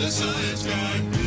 the science guy.